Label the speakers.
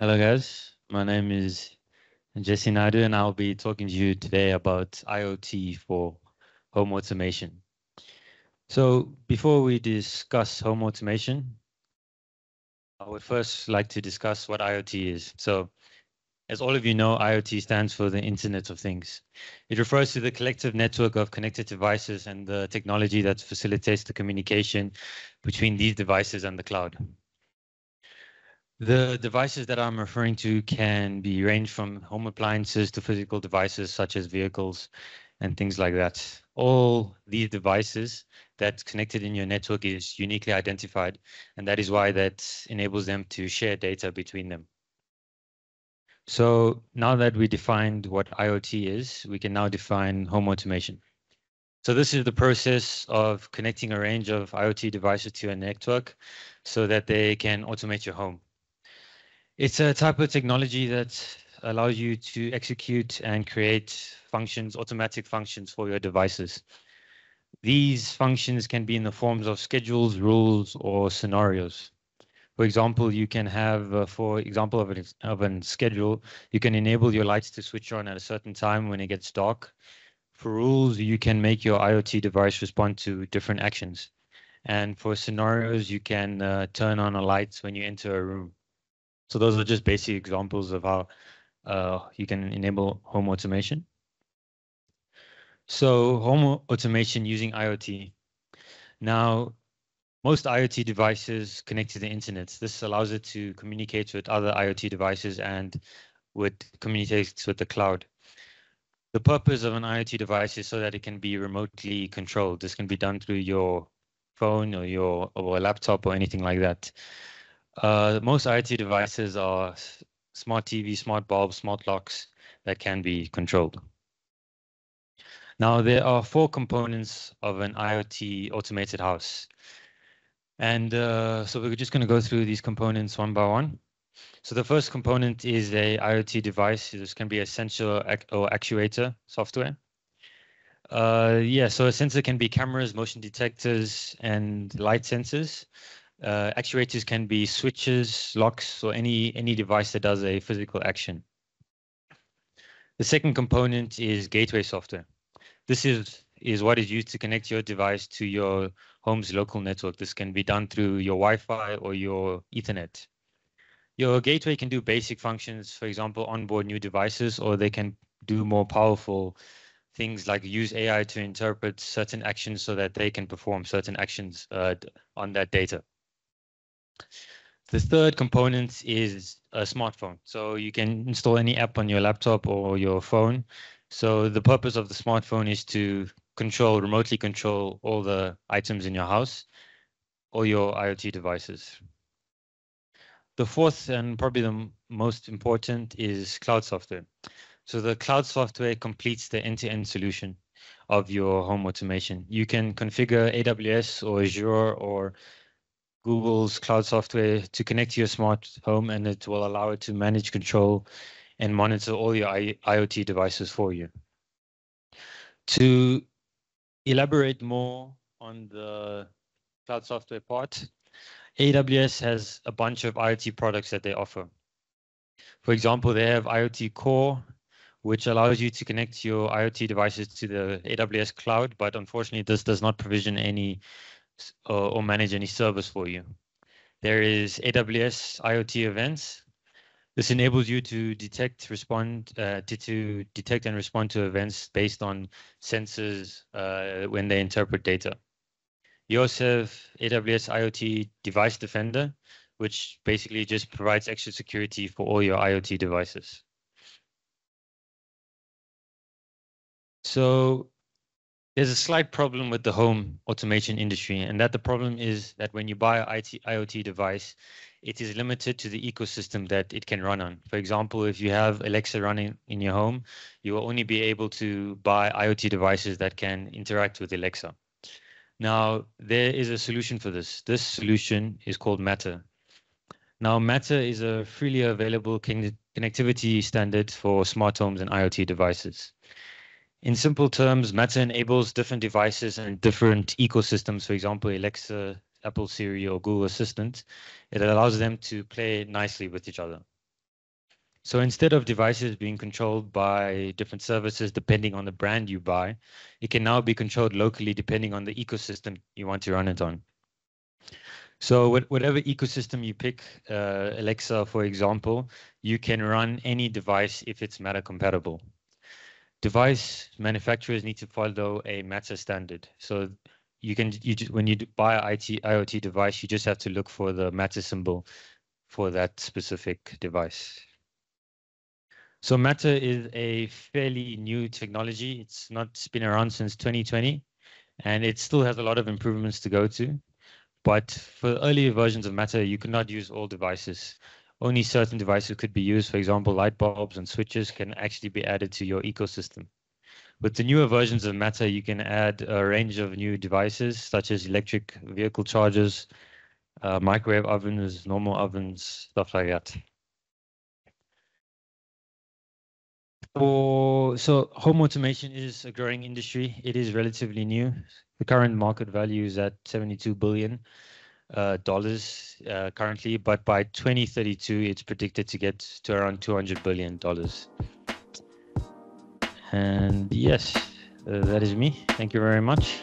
Speaker 1: Hello, guys. My name is Jesse Naidu, and I'll be talking to you today about IoT for home automation. So before we discuss home automation, I would first like to discuss what IoT is. So as all of you know, IoT stands for the Internet of Things. It refers to the collective network of connected devices and the technology that facilitates the communication between these devices and the cloud. The devices that I'm referring to can be ranged from home appliances to physical devices such as vehicles and things like that. All these devices that's connected in your network is uniquely identified, and that is why that enables them to share data between them. So now that we defined what IoT is, we can now define home automation. So this is the process of connecting a range of IoT devices to a network so that they can automate your home. It's a type of technology that allows you to execute and create functions, automatic functions for your devices. These functions can be in the forms of schedules, rules, or scenarios. For example, you can have, uh, for example of, an, of a schedule, you can enable your lights to switch on at a certain time when it gets dark. For rules, you can make your IoT device respond to different actions. And for scenarios, you can uh, turn on a light when you enter a room. So those are just basic examples of how uh, you can enable home automation. So home automation using IoT. Now, most IoT devices connect to the internet. This allows it to communicate with other IoT devices and would communicates with the cloud. The purpose of an IoT device is so that it can be remotely controlled. This can be done through your phone or your or a laptop or anything like that. Uh, most IoT devices are smart TV, smart bulbs, smart locks that can be controlled. Now, there are four components of an IoT automated house. And uh, so we're just going to go through these components one by one. So the first component is a IoT device. This can be a sensor or actuator software. Uh, yeah, so a sensor can be cameras, motion detectors, and light sensors. Uh, actuators can be switches, locks, or any, any device that does a physical action. The second component is gateway software. This is, is what is used to connect your device to your home's local network. This can be done through your Wi-Fi or your Ethernet. Your gateway can do basic functions, for example, onboard new devices, or they can do more powerful things like use AI to interpret certain actions so that they can perform certain actions uh, on that data. The third component is a smartphone. So you can install any app on your laptop or your phone. So the purpose of the smartphone is to control, remotely control all the items in your house or your IoT devices. The fourth and probably the most important is cloud software. So the cloud software completes the end-to-end -end solution of your home automation. You can configure AWS or Azure or Google's cloud software to connect to your smart home, and it will allow it to manage, control, and monitor all your IoT devices for you. To elaborate more on the cloud software part, AWS has a bunch of IoT products that they offer. For example, they have IoT Core, which allows you to connect your IoT devices to the AWS cloud, but unfortunately, this does not provision any or, manage any service for you. There is AWS IoT events. This enables you to detect, respond, uh, to, to detect and respond to events based on sensors uh, when they interpret data. You also have AWS IoT Device Defender, which basically just provides extra security for all your IoT devices. So there's a slight problem with the home automation industry, and that the problem is that when you buy an IT, IoT device, it is limited to the ecosystem that it can run on. For example, if you have Alexa running in your home, you will only be able to buy IoT devices that can interact with Alexa. Now, there is a solution for this. This solution is called Matter. Now, Matter is a freely available connectivity standard for smart homes and IoT devices. In simple terms, Matter enables different devices and different ecosystems, for example, Alexa, Apple Siri, or Google Assistant. It allows them to play nicely with each other. So instead of devices being controlled by different services depending on the brand you buy, it can now be controlled locally depending on the ecosystem you want to run it on. So whatever ecosystem you pick, uh, Alexa, for example, you can run any device if it's Matter compatible. Device manufacturers need to follow a Matter standard. So you can you just, when you buy an IT IoT device, you just have to look for the Matter symbol for that specific device. So Matter is a fairly new technology. It's not been around since 2020, and it still has a lot of improvements to go to. But for earlier versions of Matter, you could not use all devices. Only certain devices could be used. For example, light bulbs and switches can actually be added to your ecosystem. With the newer versions of Matter, you can add a range of new devices, such as electric vehicle chargers, uh, microwave ovens, normal ovens, stuff like that. So home automation is a growing industry. It is relatively new. The current market value is at 72 billion dollars uh, currently, but by 2032, it's predicted to get to around 200 billion dollars. And yes, uh, that is me. Thank you very much.